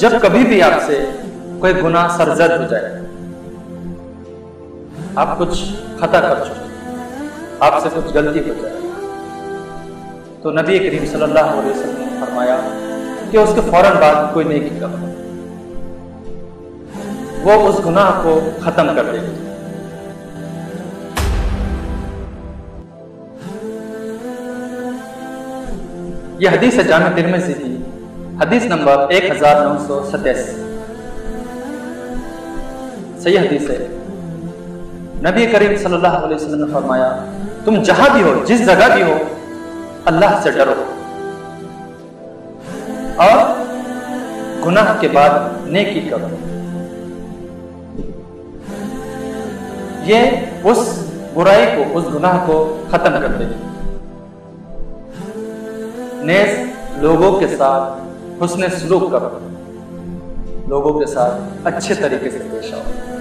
जब कभी भी आपसे कोई गुनाह सरजद हो जाए, आप कुछ खता कर चुके आपसे कुछ गलती हो जाए। तो नबी करीम सल्लल्लाहु अलैहि वसल्लम ने फरमाया कि उसके फ़ौरन बाद कोई नेकी करो वो उस गुनाह को खत्म कर देगी। यह हदीस जाम तिरमिजी की। हदीस नंबर एक हज़ार नौ सौ सतासी सही हदीस है। नबी करीम सल्लल्लाहु अलैहि वसल्लम ने फरमाया, तुम जहाँ भी हो, जिस जगह भी हो, अल्लाह से डरो। और गुनाह के बाद नेकी करो। ये उस बुराई को, उस गुनाह को खत्म कर देगी। नेज लोगों के साथ हुस्न सलूक करो लोगों के साथ अच्छे तरीके से पेश आओ।